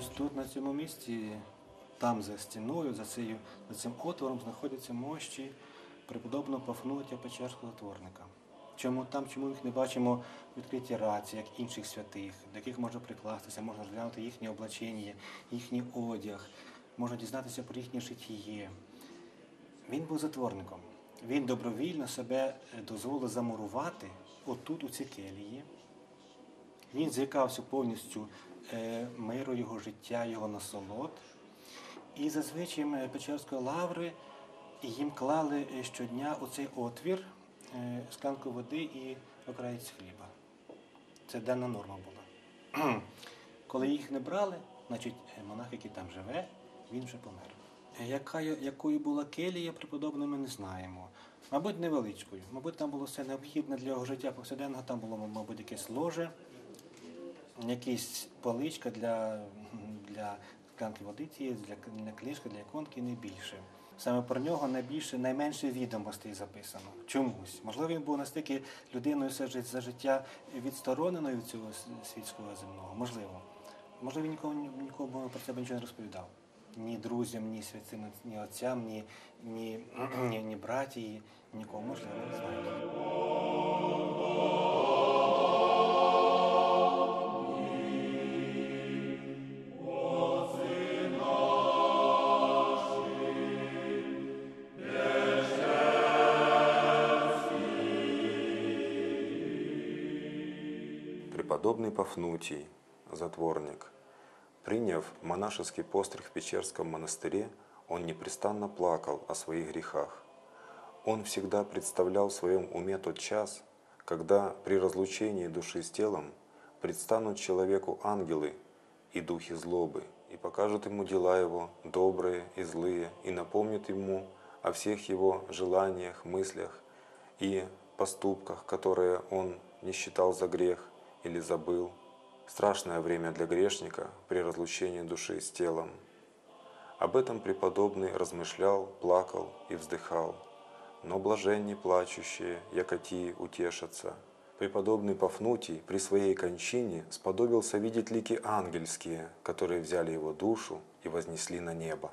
ось тут, на цьому місці, там за стіною, за, цією, за цим отвором знаходяться мощі преподобного Пафнутія Печерського затворника. Чому там, чому їх не бачимо відкриті раці, як інших святих, до яких можна прикластися, можна розглянути їхнє облачення, їхній одяг, можна дізнатися про їхнє життєє. Він був затворником. Він добровільно себе е, дозволив замурувати отут, у цій келії. Він зрікався повністю миру його життя, його насолод. І за звичаєм е, Печерської лаври їм клали е, щодня у цей отвір е, склянку води і окраєць хліба. Це денна норма була. Коли їх не брали, значить е, монах, який там живе, він вже помер. Е, Яка, якою була келія преподобна, ми не знаємо. Мабуть, невеличкою. Мабуть, там було все необхідне для його життя повсякденного, там було, мабуть, якесь ложе, якісь поличка для, для склянки води цієї, для, для книжки, для іконки, не більше. Саме про нього найбільше, найменше відомостей записано. Чомусь. Можливо, він був настільки людиною за життя відстороненою від цього світського земного. Можливо. Можливо, він нікому, нікому про себе нічого не розповідав. Ні друзям, ні святим, ні отцям, ні, ні, ні, ні братії, нікому, можливо, не знаю. Преподобный Пафнутий, затворник, приняв монашеский постриг в Печерском монастыре, он непрестанно плакал о своих грехах. Он всегда представлял в своем уме тот час, когда при разлучении души с телом предстанут человеку ангелы и духи злобы, и покажут ему дела его, добрые и злые, и напомнят ему о всех его желаниях, мыслях и поступках, которые он не считал за грех или забыл. Страшное время для грешника при разлучении души с телом. Об этом преподобный размышлял, плакал и вздыхал. Но блаженни плачущие, якоти утешатся. Преподобный Пафнутий при своей кончине сподобился видеть лики ангельские, которые взяли его душу и вознесли на небо.